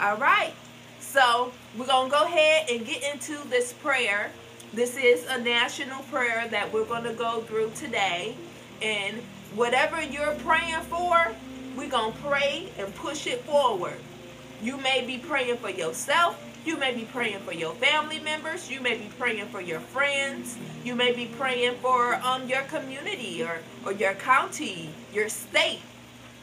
All right. So we're going to go ahead and get into this prayer. This is a national prayer that we're going to go through today. And whatever you're praying for, we're going to pray and push it forward. You may be praying for yourself. You may be praying for your family members. You may be praying for your friends. You may be praying for um, your community or, or your county, your state,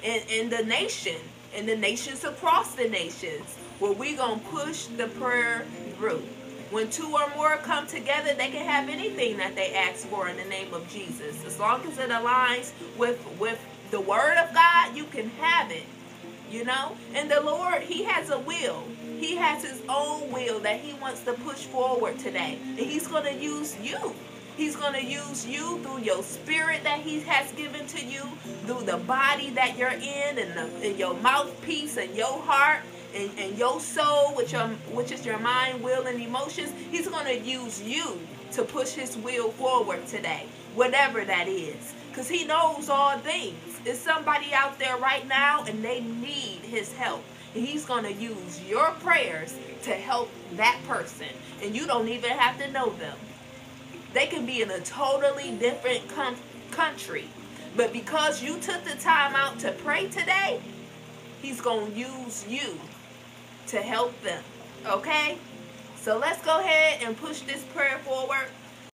and, and the nation, and the nations across the nations. Where we going to push the prayer through. When two or more come together, they can have anything that they ask for in the name of Jesus. As long as it aligns with, with the word of God, you can have it you know and the lord he has a will he has his own will that he wants to push forward today and he's going to use you he's going to use you through your spirit that he has given to you through the body that you're in and, the, and your mouthpiece and your heart and, and your soul which, your, which is your mind will and emotions he's going to use you to push his will forward today whatever that is because he knows all things is somebody out there right now and they need his help. And he's going to use your prayers to help that person. And you don't even have to know them. They can be in a totally different country. But because you took the time out to pray today, he's going to use you to help them. Okay? So let's go ahead and push this prayer forward.